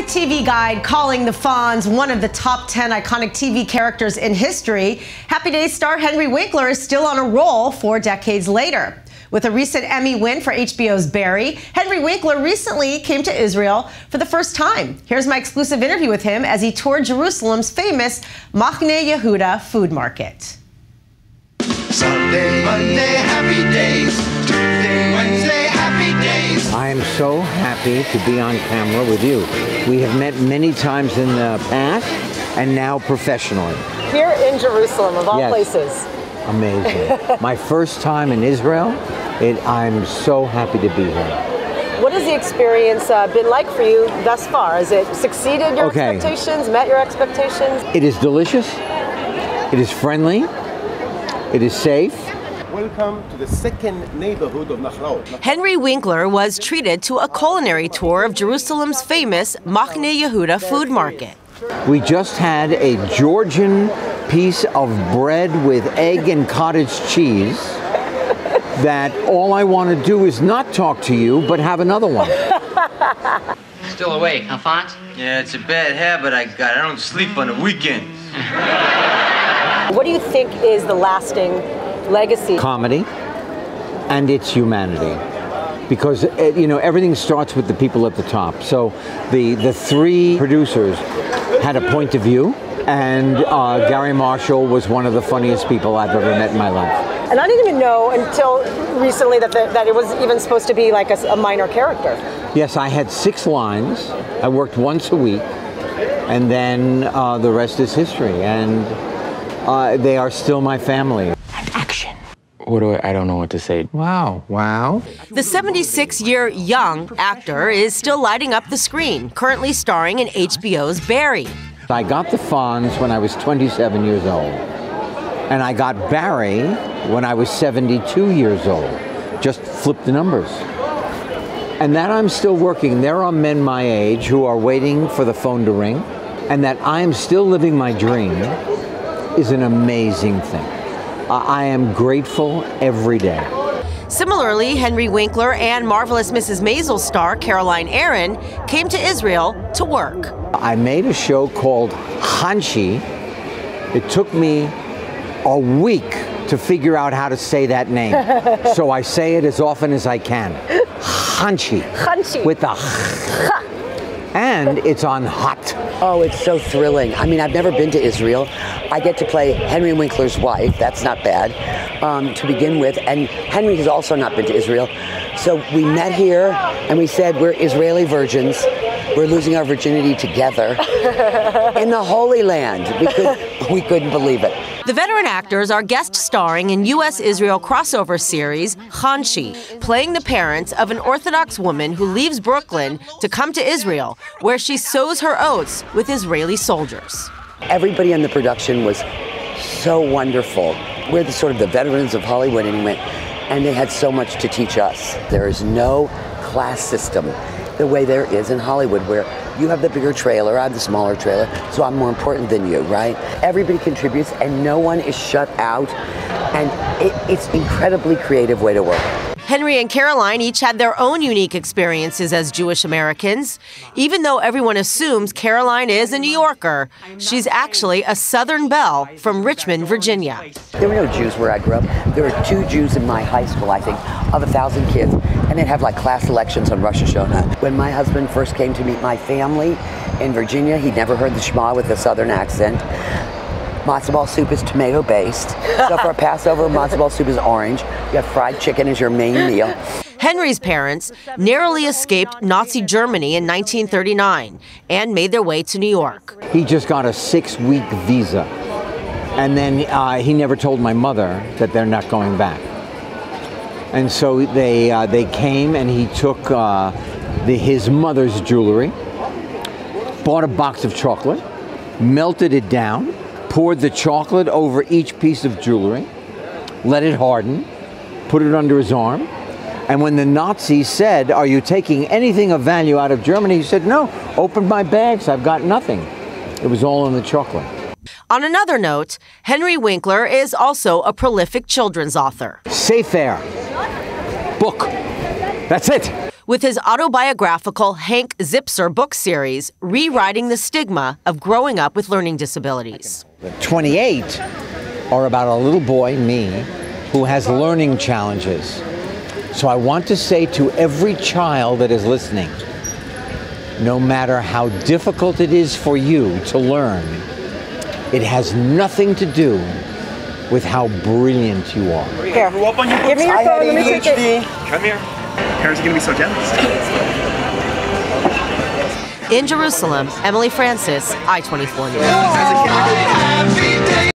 With TV Guide calling the Fonz one of the top 10 iconic TV characters in history, Happy Days star Henry Winkler is still on a roll four decades later. With a recent Emmy win for HBO's Barry, Henry Winkler recently came to Israel for the first time. Here's my exclusive interview with him as he toured Jerusalem's famous Machne Yehuda food market. Sunday, Monday, happy days. Am so happy to be on camera with you. We have met many times in the past and now professionally. Here in Jerusalem, of all Yes. places. Amazing. My first time in Israel, it, I'm so happy to be here. What has the experience uh, been like for you thus far? Has it succeeded your Okay. expectations, met your expectations? It is delicious. It is friendly. It is safe. Welcome to the second neighborhood of Nachlaot. Henry Winkler was treated to a culinary tour of Jerusalem's famous Machne Yehuda food market. We just had a Georgian piece of bread with egg and cottage cheese that all I want to do is not talk to you, but have another one. Still awake, huh, Fonz? Yeah, it's a bad habit I got. I don't sleep on the weekends. What do you think is the lasting legacy? Comedy and its humanity. Because uh, you know everything starts with the people at the top. So the the three producers had a point of view, and uh, Garry Marshall was one of the funniest people I've ever met in my life. And I didn't even know until recently that, the, that it was even supposed to be like a, a minor character. Yes, I had six lines. I worked once a week, and then uh, the rest is history. And uh, they are still my family. What do I, I don't know what to say. Wow! Wow! The 76 year young actor is still lighting up the screen, currently starring in HBO's Barry. I got the Fonz when I was 27 years old, and I got Barry when I was 72 years old. Just flip the numbers. And that I'm still working. There are men my age who are waiting for the phone to ring, and that I am still living my dream is an amazing thing. I am grateful every day. Similarly, Henry Winkler and Marvelous Mrs. Maisel star Caroline Aaron came to Israel to work. I made a show called Hanshi. It took me a week to figure out how to say that name. so I say it as often as I can. Hanshi. Hanshi. With the and it's on hot. Oh, it's so thrilling. I mean, I've never been to Israel. I get to play Henry Winkler's wife. That's not bad um, to begin with. And Henry has also not been to Israel. So we met here and we said, we're Israeli virgins. We're losing our virginity together in the Holy Land. We, could, we couldn't believe it. The veteran actors are guest starring in U.S. Israel crossover series Hanshi, playing the parents of an Orthodox woman who leaves Brooklyn to come to Israel, where she sows her oats with Israeli soldiers. Everybody in the production was so wonderful. We're the sort of the veterans of Hollywood anyway, and they had so much to teach us. There is no class system the way there is in Hollywood where you have the bigger trailer, I have the smaller trailer, so I'm more important than you, right? Everybody contributes and no one is shut out, and it, it's incredibly creative way to work. Henry and Caroline each had their own unique experiences as Jewish Americans. Even though everyone assumes Caroline is a New Yorker, she's actually a Southern belle from Richmond, Virginia. There were no Jews where I grew up. There were two Jews in my high school, I think, of a thousand kids. And they'd have like class elections on Rosh Hashanah. When my husband first came to meet my family in Virginia, he'd never heard the Shema with a southern accent. Matzo ball soup is tomato based. so for a Passover, matzo ball soup is orange. You have fried chicken as your main meal. Henry's parents narrowly escaped Nazi Germany in 1939 and made their way to New York. He just got a six-week visa, and then uh, he never told my mother that they're not going back. And so they uh, they came, and he took uh, the, his mother's jewelry, bought a box of chocolate, melted it down, poured the chocolate over each piece of jewelry, let it harden, put it under his arm. And when the Nazis said, Are you taking anything of value out of Germany? He said, No, open my bags. I've got nothing. It was all in the chocolate. On another note, Henry Winkler is also a prolific children's author. Safe Air. Book. That's it. with his autobiographical Hank Zipzer book series, Rewriting the Stigma of Growing Up with Learning Disabilities. 28 are about a little boy, me, who has learning challenges. So I want to say to every child that is listening, no matter how difficult it is for you to learn, it has nothing to do with how brilliant you are. Here. Grew up on your Give me your phone. Let me take it. Come here. Parents are gonna be so jealous. In Jerusalem, Emily Frances, I 24 News.